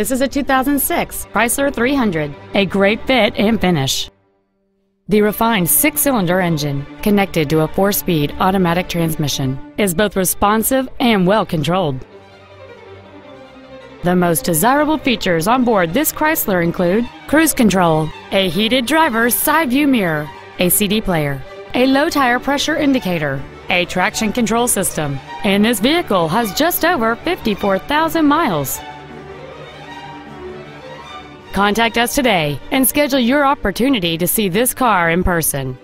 This is a 2006 Chrysler 300, a great fit and finish. The refined six-cylinder engine, connected to a four-speed automatic transmission, is both responsive and well-controlled. The most desirable features on board this Chrysler include cruise control, a heated driver's side view mirror, a CD player, a low tire pressure indicator, a traction control system, and this vehicle has just over 54,000 miles. Contact us today and schedule your opportunity to see this car in person.